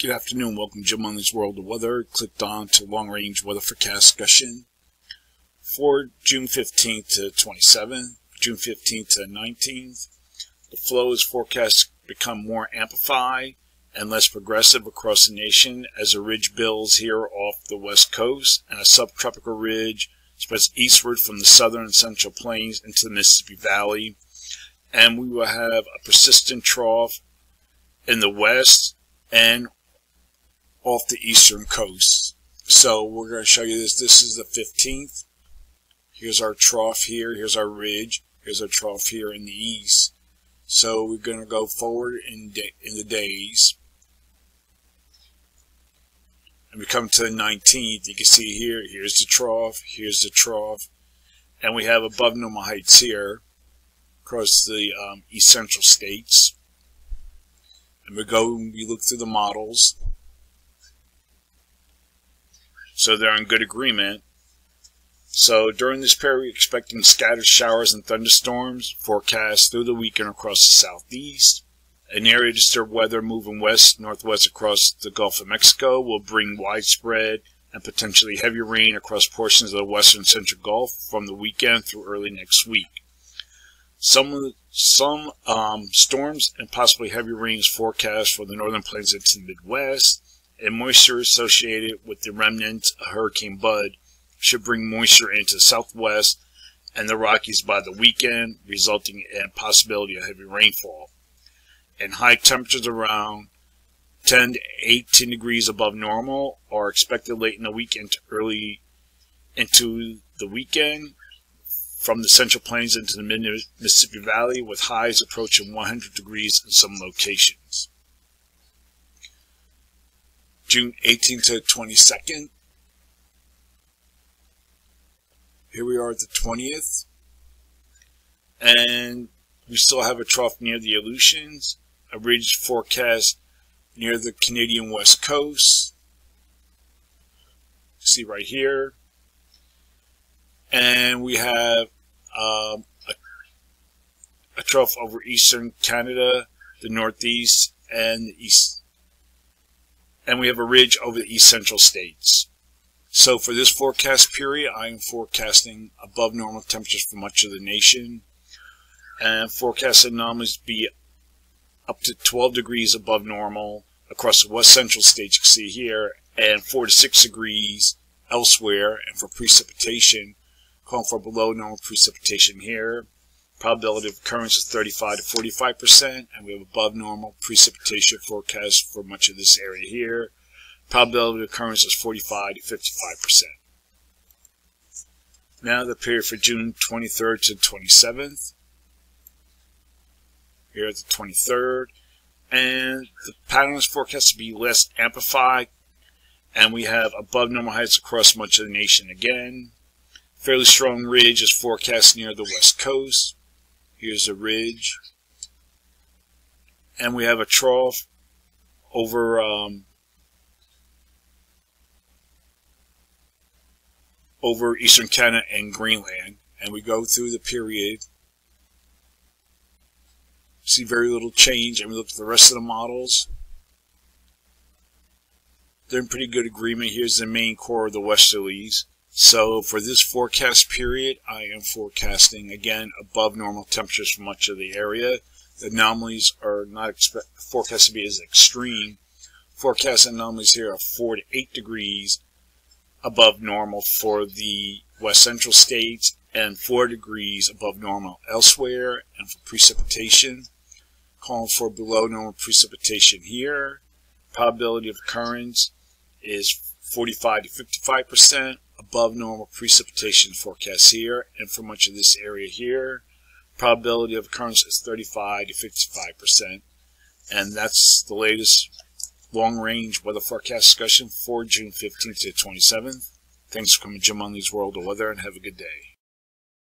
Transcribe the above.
Good afternoon. Welcome to Jim Munley's World of Weather. Clicked on to long range weather forecast discussion for June 15th to 27th, June 15th to 19th. The flow is forecast to become more amplified and less progressive across the nation as a ridge builds here off the west coast and a subtropical ridge spreads eastward from the southern and central plains into the Mississippi Valley. And we will have a persistent trough in the west and off the eastern coast. So we're going to show you this. This is the 15th. Here's our trough here. Here's our ridge. Here's our trough here in the east. So we're going to go forward in, in the days. And we come to the 19th. You can see here, here's the trough, here's the trough. And we have above normal heights here across the um, east central states. And we go, we look through the models. So they're in good agreement. So during this period, we're expecting scattered showers and thunderstorms forecast through the weekend across the southeast. An area of disturbed weather moving west northwest across the Gulf of Mexico will bring widespread and potentially heavy rain across portions of the western central Gulf from the weekend through early next week. Some some um, storms and possibly heavy rains forecast for the northern plains into the Midwest and moisture associated with the remnants of Hurricane Bud should bring moisture into the southwest and the Rockies by the weekend, resulting in a possibility of heavy rainfall. And high temperatures around 10 to 18 degrees above normal are expected late in the weekend to early into the weekend from the Central Plains into the Mid-Mississippi Valley with highs approaching 100 degrees in some locations. June 18th to 22nd. Here we are at the 20th. And we still have a trough near the Aleutians, a ridge forecast near the Canadian west coast. See right here. And we have um, a, a trough over eastern Canada, the northeast, and the east and we have a ridge over the east central states. So for this forecast period, I am forecasting above normal temperatures for much of the nation. And forecast anomalies be up to 12 degrees above normal across the west central states you can see here, and 4 to 6 degrees elsewhere. And for precipitation, calling for below normal precipitation here. Probability of occurrence is 35 to 45 percent, and we have above normal precipitation forecast for much of this area here. Probability of occurrence is 45 to 55 percent. Now the period for June 23rd to 27th. Here at the 23rd. And the pattern is forecast to be less amplified. And we have above normal heights across much of the nation again. Fairly strong ridge is forecast near the west coast. Here's a ridge. And we have a trough over um, over eastern Canada and Greenland. And we go through the period. See very little change. And we look at the rest of the models. They're in pretty good agreement. Here's the main core of the westerlies. So for this forecast period, I am forecasting, again, above normal temperatures for much of the area. The anomalies are not forecast to be as extreme. Forecast anomalies here are 4 to 8 degrees above normal for the west central states and 4 degrees above normal elsewhere. And for precipitation, calling for below normal precipitation here. Probability of occurrence is 45 to 55 percent above normal precipitation forecast here and for much of this area here. Probability of occurrence is 35 to 55%. And that's the latest long range weather forecast discussion for June 15th to 27th. Thanks for coming to Jim Munley's World of Weather and have a good day.